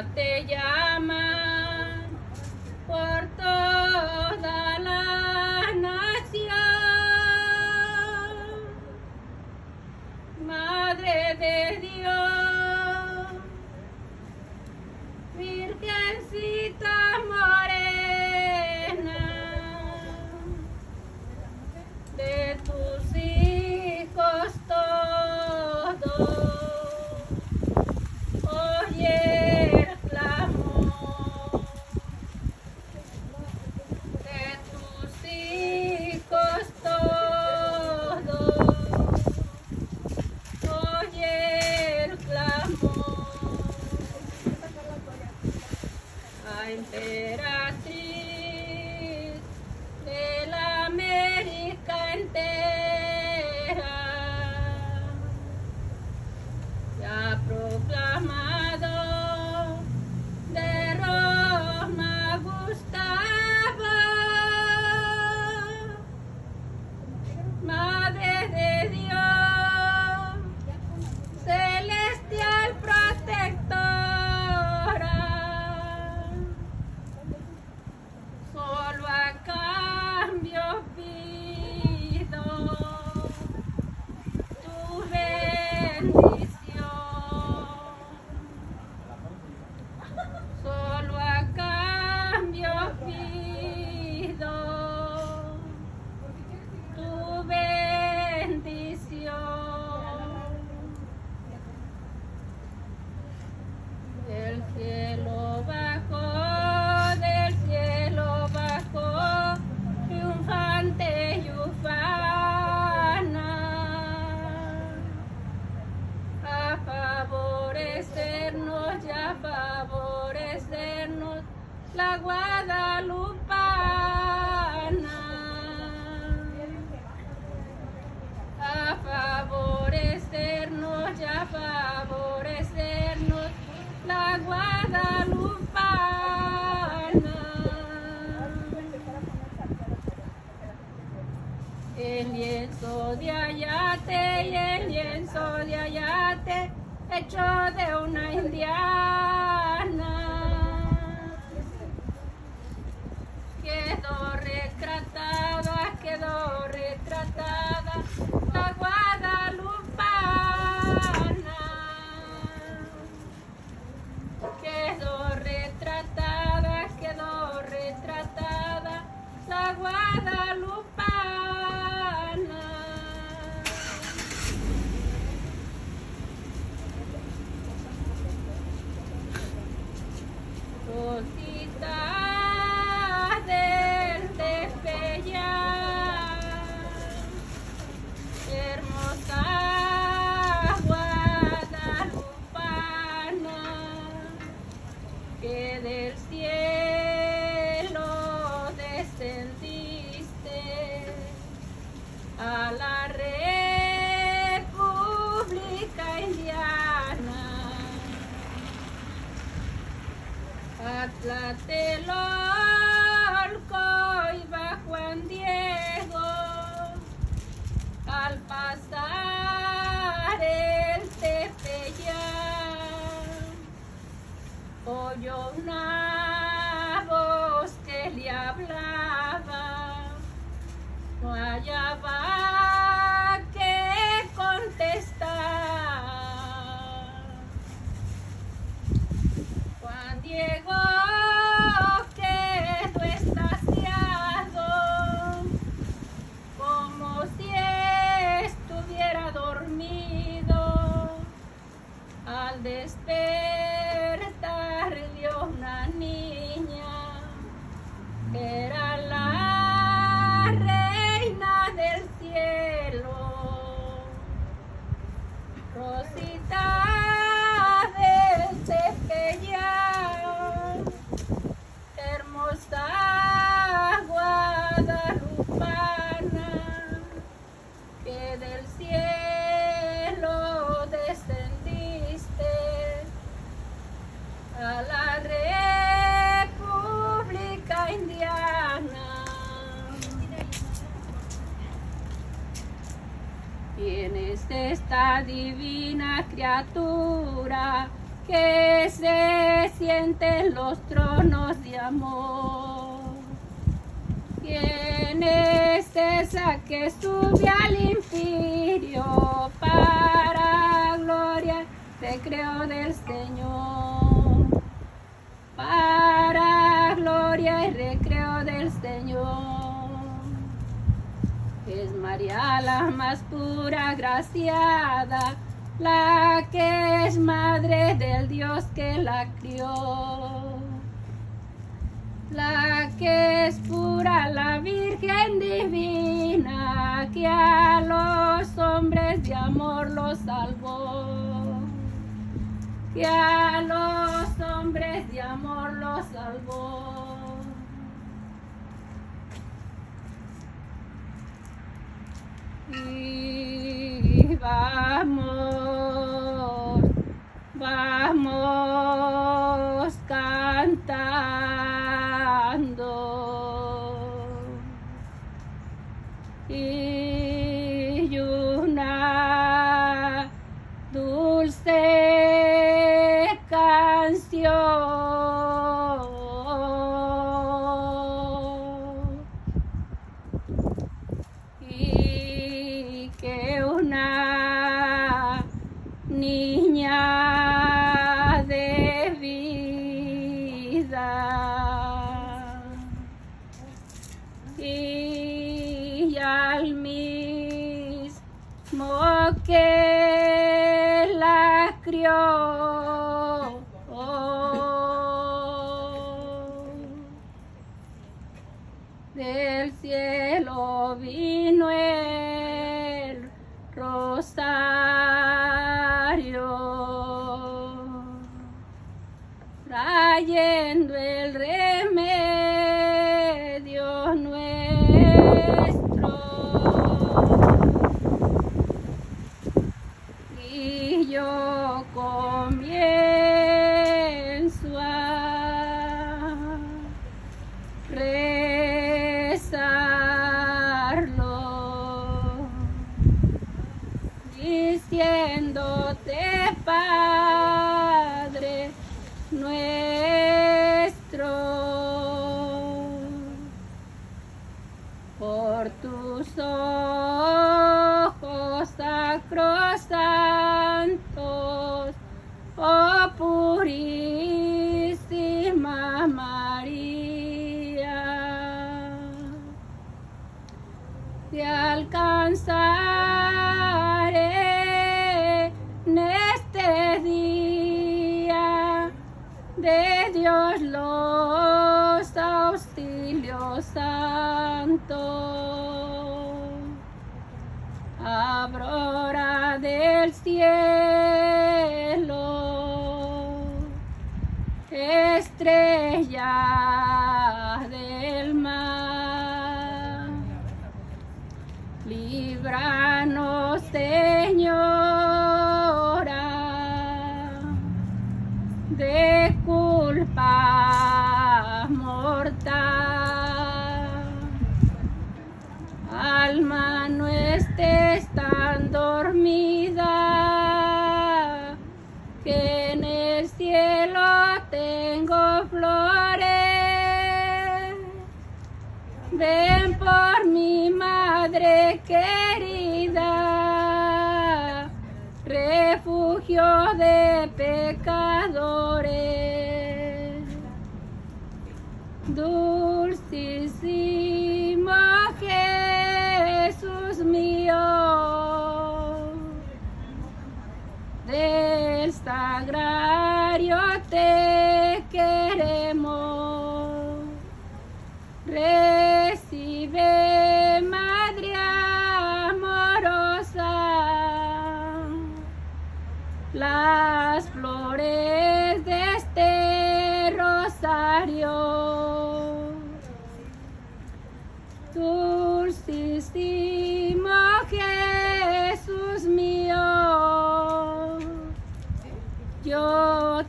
Reina te se los tronos de amor. ¿Quién es esa que sube al infierno para gloria, recreo del Señor? Para gloria y recreo del Señor. Es María la más pura, graciada, la que es madre del Dios que la crió. La que es pura, la Virgen divina, que a los hombres de amor los salvó. Que a los hombres de amor los salvó. Y vamos, vamos cantando. Y una dulce canción. y que una niña nuestro. Santos. Aurora del cielo, estrella madre querida,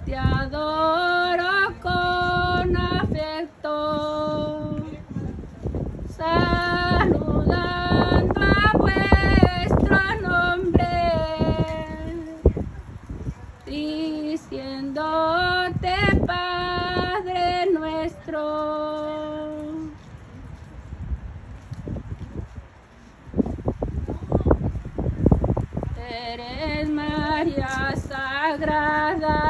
te adoro con afecto. Saludando a vuestro nombre, diciéndote Padre nuestro. Eres María Sagrada.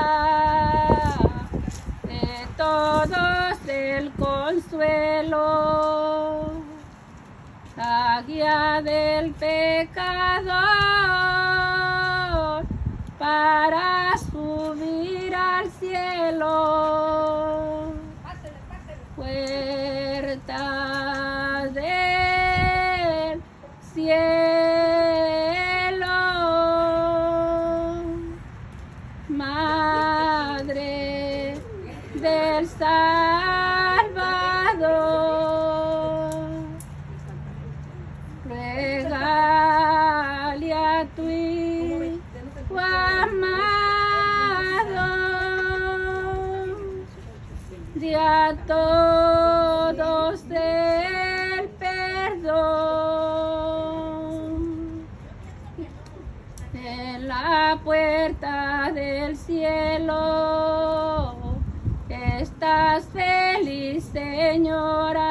Del pecador para subir al cielo. Todos el perdón. En la puerta del cielo estás feliz, Señora,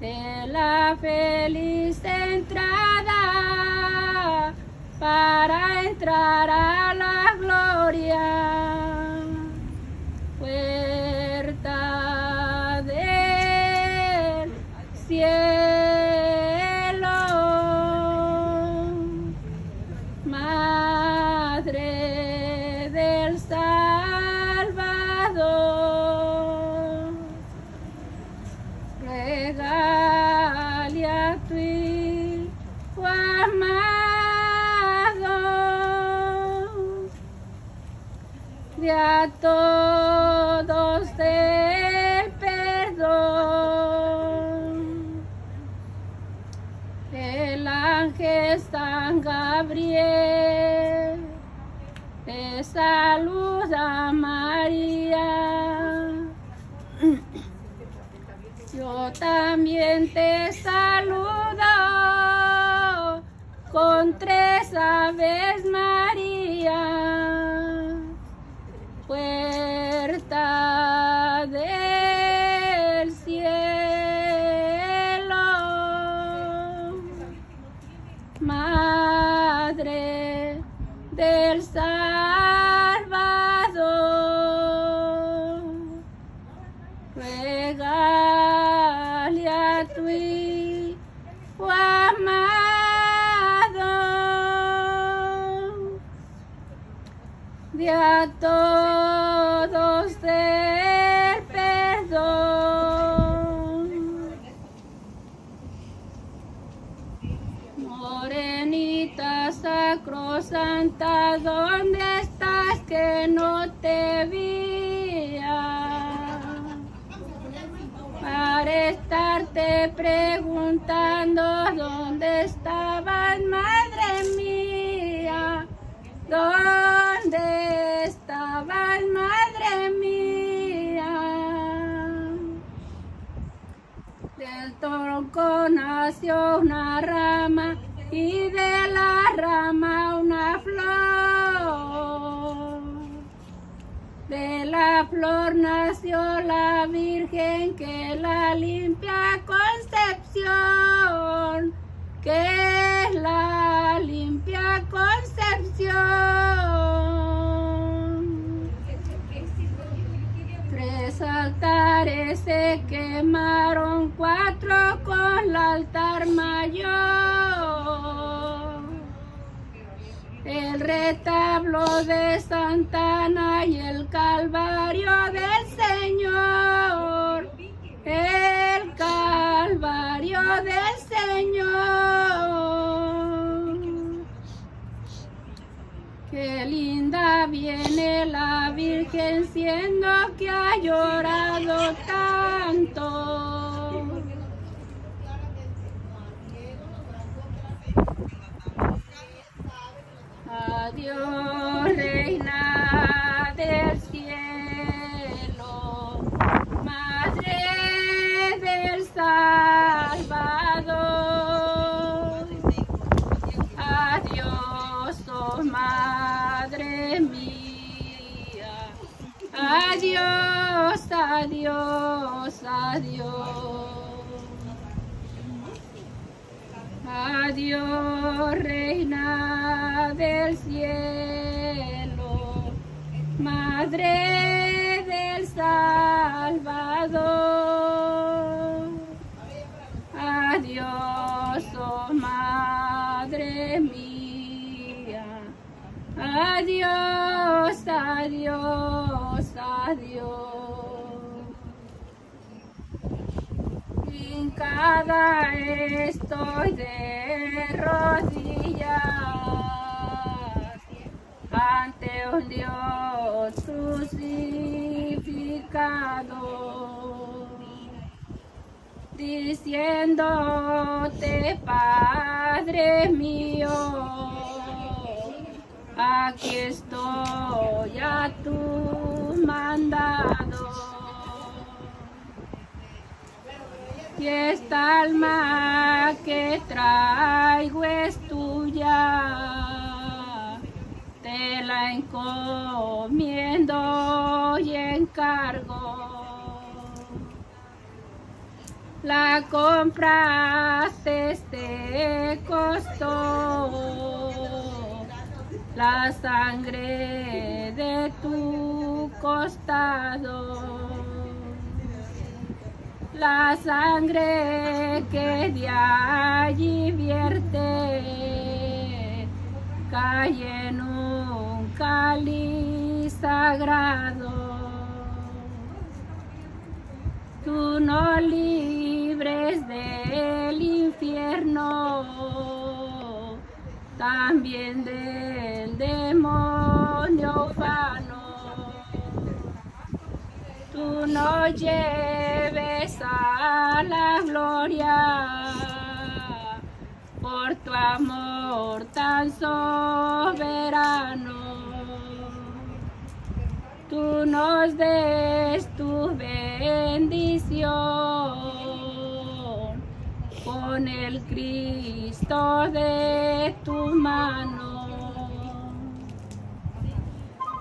de la feliz entrada para entrar a la gloria. Con tres aves María. Puerta todos el perdón. Morenita sacrosanta, ¿dónde estás que no te veía? Para estarte preguntando nació una rama y de la rama una flor. De la flor nació la Virgen que la limpia concepción, que es la limpia concepción. Altares se quemaron, cuatro con el altar mayor. El retablo de Santana y el calvario del Señor. El calvario Que ha llorado Adiós, adiós, adiós. Adiós, reina del cielo, madre del Salvador. Adiós, oh Madre mía. Adiós, adiós, adiós. Hincada estoy de rodillas ante un Dios crucificado, diciéndote, Padre mío, aquí estoy a tu Y esta alma que traigo es tuya, te la encomiendo y encargo. La compraste, te costó la sangre de tu costado. La sangre que de allí vierte. Cae en un cáliz sagrado. Tú no libres del infierno, también del demonio vano tú no lleves a la gloria por tu amor tan soberano. Tú nos des tu bendición con el Cristo de tu mano.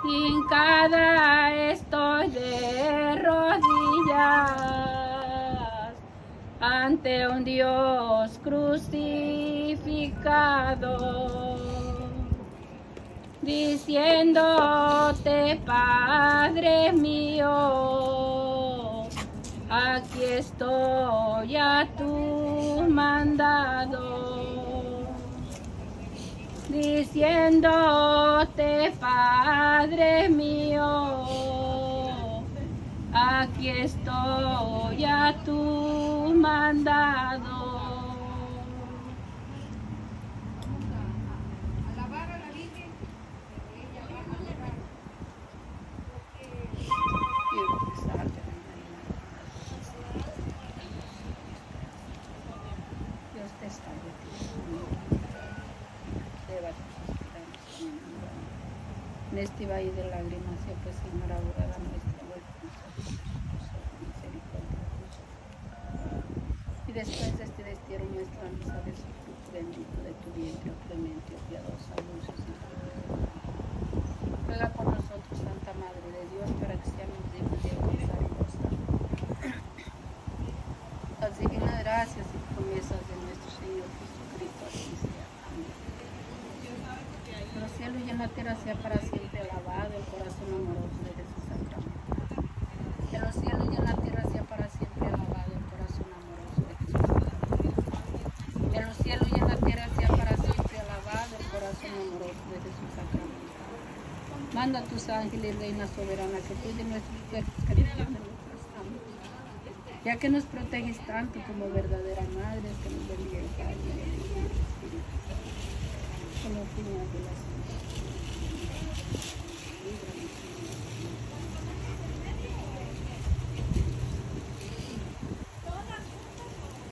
Hincada estoy de rodillas ante un Dios crucificado, diciéndote, Padre mío, aquí estoy a tu mandado diciéndote, Padre mío, aquí estoy a tu mandado. Dios te salve. Este valle de lágrimas, yo pues Señor, abogada nuestra, vuelve a nosotros, misericordia. Y después de este destierro nuestro, nos ha de su fruto bendito de tu vientre, oh clemente, oh piadosa, dulce Ruega por nosotros, Santa Madre de Dios, para que seamos dignos de alcanzar y gozar. Las divinas gracias y promesas de nuestro Señor Jesucristo, así sea. Amén. Cielos y en la tierra sea para siempre alabado el corazón amoroso de Jesús Sacramento. En los cielos y en la tierra sea para siempre alabado el corazón amoroso de Jesús Sacramento. En los cielos y en la tierra sea para siempre alabado el corazón amoroso de Jesús Sacramento. Manda a tus ángeles, Reina soberana, que cuiden nuestros cuerpos, que. Ya que nos proteges tanto como verdadera madre, que nos bendiga el Padre, el Espíritu. Con los de la